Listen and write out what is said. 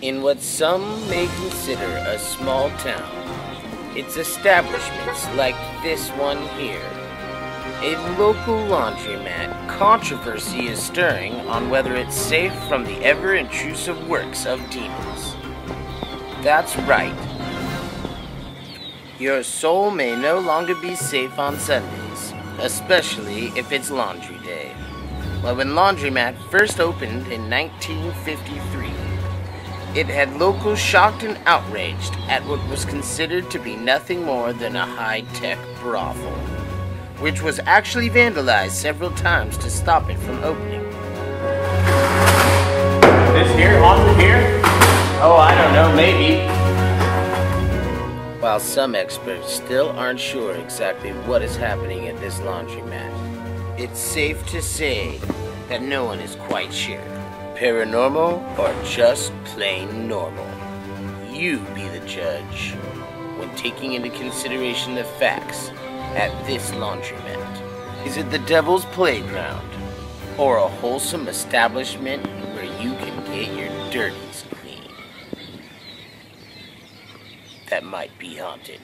In what some may consider a small town, its establishments like this one here, a local laundromat, controversy is stirring on whether it's safe from the ever intrusive works of demons. That's right. Your soul may no longer be safe on Sundays, especially if it's laundry day. Well, when Laundromat first opened in 1953, it had locals shocked and outraged at what was considered to be nothing more than a high-tech brothel, which was actually vandalized several times to stop it from opening. This here, haunted here? Oh, I don't know, maybe. While some experts still aren't sure exactly what is happening at this laundromat, it's safe to say that no one is quite sure. Paranormal or just plain normal? You be the judge when taking into consideration the facts at this laundromat. Is it the devil's playground or a wholesome establishment where you can get your dirties clean? That might be haunted.